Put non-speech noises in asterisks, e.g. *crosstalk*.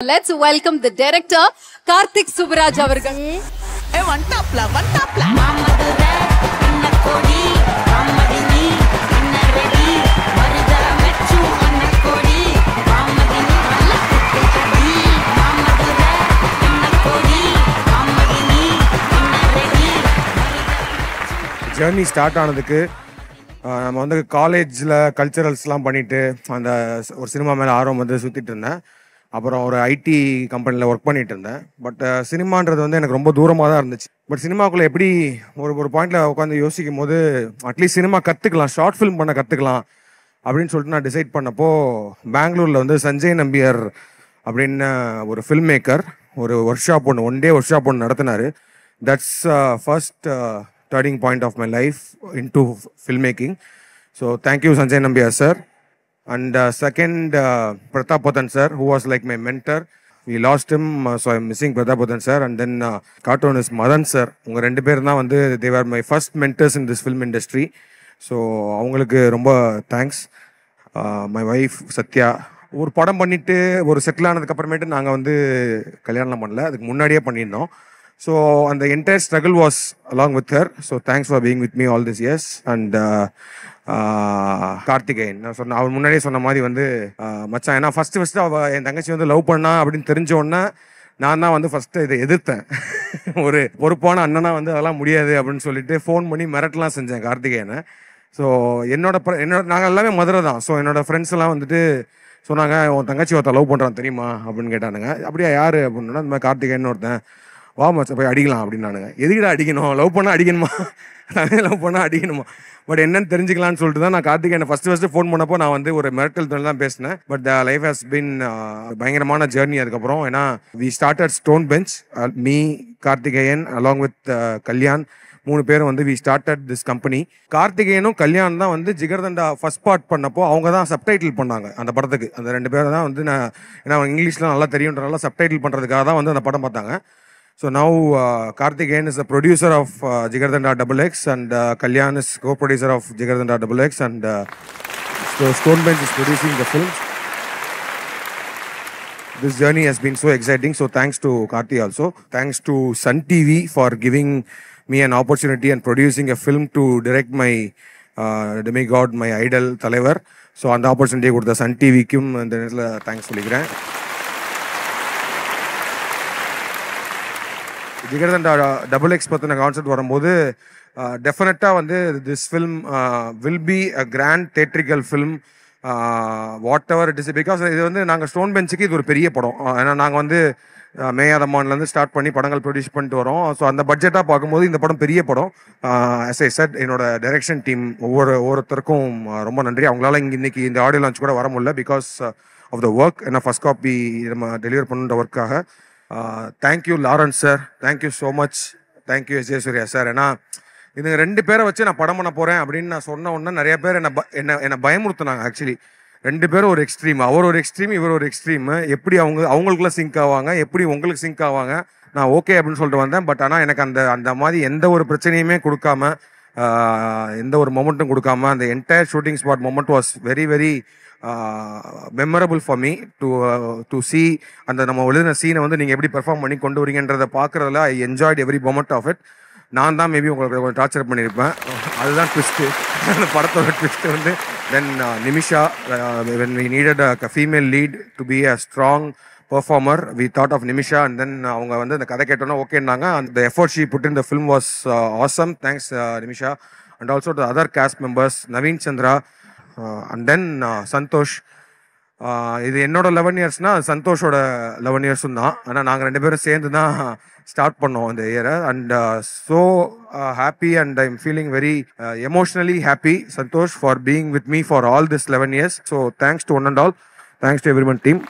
Let's welcome the director Karthik Subraj அவர்கள் ஏ அன்ன ready journey start ஆனதுக்கு நம்ம வந்து காலேஜில் கல்ச்சரல்ஸ்லாம் பண்ணிட்டு அந்த ஒரு சினிமா மேலே ஆர்வம் வந்து சுற்றிட்டு இருந்தேன். அப்புறம் ஒரு ஐடி கம்பெனியில் ஒர்க் பண்ணிட்டு இருந்தேன் பட் சினிமான்றது வந்து எனக்கு ரொம்ப தூரமாக தான் இருந்துச்சு. பட் சினிமாக்குள்ளே எப்படி ஒரு ஒரு பாயிண்டில் உட்காந்து யோசிக்கும் போது அட்லீஸ்ட் சினிமா கற்றுக்கலாம் ஷார்ட் ஃபிலிம் பண்ண கற்றுக்கலாம் அப்படின்னு சொல்லிட்டு நான் டிசைட் பண்ணப்போ பெங்களூரில் வந்து சஞ்சய் நம்பியார் அப்படின்னு ஒரு ஃபில்ம் மேக்கர் ஒரு ஒர்க் ஷாப் ஒன்று ஒன் டே ஒர்க் ஷாப் ஒன்று நடத்தினார் that's first turning point of my life into film making so thank you Sanjay Nambiar sir and second Prathap Pothan sir who was like my mentor we lost him so I'm missing Prathap sir and then cartoonist Madan sir உங்கள் ரெண்டு பேர் தான் வந்து they were my first mentors in this film industry so அவங்களுக்கு ரொம்ப thanks my wife Sathya ஒரு படம் பண்ணிவிட்டு ஒரு செட்டில் ஆனதுக்கப்புறமேட்டு நாங்கள் வந்து கல்யாணம் பண்ணல. அதுக்கு முன்னாடியே பண்ணியிருந்தோம். ஸோ அந்த entire struggle was along with her so thanks for being with me all this years and Karthikeyan நான் சொன்ன அவர் முன்னாடியே சொன்ன மாதிரி வந்து uh, மச்சான் ஏன்னா ஃபஸ்ட்டு ஃபஸ்ட்டு அவள் என் தங்கச்சி வந்து லவ் பண்ணா அப்படின்னு தெரிஞ்ச உடனே நான் தான் வந்து ஃபஸ்ட்டு இதை எதிர்த்தேன். *laughs* ஒரு பொறுப்பான அண்ணனா வந்து அதெல்லாம் முடியாது அப்படின்னு சொல்லிட்டு ஃபோன் பண்ணி மிரட்டலாம் செஞ்சேன் கார்த்திகேயனை. ஸோ என்னோட என்னோட நாங்கள் எல்லாமே மதுரை தான். ஸோ என்னோட ஃப்ரெண்ட்ஸ் எல்லாம் வந்துட்டு சொன்னாங்க உன் தங்கச்சி ஒருத்தன் லவ் பண்ணுறான் தெரியுமா? அப்படின்னு கேட்டானுங்க. அப்படியா யார்? அப்படின்னா இந்த மாதிரி கார்த்திகேயன் ஒருத்தன். வா மச்சான் போய் அடிக்கலாம் அப்படின்னானுங்க. எதுக்குடா அடிக்கணும்? லவ் பண்ணால் அடிக்கணுமா? *laughs* லவ் பண்ணால் அடிக்கணுமா? பட் என்னன்னு தெரிஞ்சுக்கலாம்னு சொல்லிட்டு தான் நான் கார்த்திகேயனை ஃபஸ்ட்டு ஃபஸ்ட்டு ஃபோன் பண்ணப்போ நான் வந்து ஒரு மிரட்டல் தொழில் தான் பேசினேன். But the life has been பயங்கரமான ஜேர்னி அதுக்கப்புறம். ஏன்னா we started Stone Bench me Karthikeyan along with uh, Kalyan. மூணு பேரும் வந்து வி ஸ்டார்டட் திஸ் கம்பெனி கார்த்திகேயனும் கல்யாண் தான் வந்து ஜிகர்தண்டா ஃபர்ஸ்ட் பார்ட் பண்ணப்போ அவங்க தான் சப்டைட்டில் பண்ணாங்க அந்த படத்துக்கு. அந்த ரெண்டு பேரும் தான் வந்து நான் ஏன்னா அவங்க இங்கிலீஷ்லாம் நல்லா தெரியுன்றனால சப்டைட்டில் பண்ணுறதுக்காக தான் வந்து அந்த படம் பார்த்தாங்க. So now Karthikeyan is the producer of Jigarthanda double X and Kalyan is co producer of Jigarthanda double X and stone bench is producing the film this journey has been so exciting. So thanks to Karthi also. Thanks to Sun TV for giving me an opportunity and producing a film to direct my uh, demigod, my idol, தலைவர் so அந்த opportunity கொடுத்த Sun டிவிக்கும் இந்த நேரத்தில் thanks சொல்லிக்கிறேன் Jigarthanda double X பற்றின concept வரும்போது டெஃபினட்டாக வந்து this film will be a grand theatrical film whatever it is because இது வந்து நாங்கள் ஸ்டோன் பெஞ்சுக்கு இது ஒரு பெரிய படம். ஏன்னா நாங்கள் வந்து மேயாதமான்லேருந்து ஸ்டார்ட் பண்ணி படங்கள் ப்ரொடியூஸ் பண்ணிட்டு வரோம். ஸோ அந்த பட்ஜெட்டாக பார்க்கும்போது இந்த படம் பெரிய படம். எஸ் ஐ செட் என்னோட டைரக்ஷன் டீம் ஒவ்வொரு ஒவ்வொருத்தருக்கும் ரொம்ப நன்றி. அவங்களால இங்கே இன்னைக்கு இந்த ஆடியோ லான்ச் கூட வர முடியல பிகாஸ் ஆஃப் த ஒர்க் ஏன்னா ஃபர்ஸ்ட் காப்பி நம்ம டெலிவர் பண்ணுற ஒர்க்காக thank you Lawrence sir thank you so much thank you Vijayasurya sir ஏன்னா இதுங்க ரெண்டு பேரை வச்சு நான் படம் பண்ண போகிறேன் அப்படின்னு நான் சொன்ன உடனே நிறைய பேர் என்ன ப- என்ன என்னை பயமுறுத்துனாங்க ஆக்சுவலி ரெண்டு பேரும் ஒரு எக்ஸ்ட்ரீம் அவர் ஒரு எக்ஸ்ட்ரீம் இவர் ஒரு எக்ஸ்ட்ரீம் எப்படி அவங்க அவங்களுக்குள்ள சிங்க் ஆவாங்க எப்படி உங்களுக்கு சிங்க் ஆவாங்க நான் ஓகே அப்படின்னு சொல்லிட்டு வந்தேன். பட் ஆனால் எனக்கு அந்த அந்த மாதிரி எந்த ஒரு பிரச்சனையுமே கொடுக்காம எந்த ஒரு மொமெண்ட்டும் கொடுக்காம அந்த entire shooting spot moment was very very memorable for me to to see அந்த நம்ம எழுதின சீனை வந்து நீங்கள் எப்படி பெர்ஃபார்ம் பண்ணி கொண்டு வரீங்கன்றதை பார்க்குறதுல I enjoyed every moment of it நான் தான் மேபி உங்களுக்கு கொஞ்சம் டார்ச்சர் பண்ணியிருப்பேன். அதுதான் ட்விஸ்ட்டு அந்த படத்தோட ட்விஸ்ட்டு வந்து then Nimisha when we needed a female lead to be a strong performer we thought of Nimisha and then அவங்க வந்து அந்த கதை கேட்டோன்னா ஓகேன்னாங்க அந்த effort she put in the film was awesome thanks Nimisha and also the other cast members Naveen Chandra and then Santhosh இது என்னோட eleven இயர்ஸ்னா சந்தோஷோட eleven இயர்ஸும் தான். ஆனால் நாங்கள் ரெண்டு பேரும் சேர்ந்து தான் ஸ்டார்ட் பண்ணோம் அந்த இயரை and so happy and I'm feeling very emotionally happy Santhosh for being with me for all this eleven years so thanks to one and all thanks to everyone team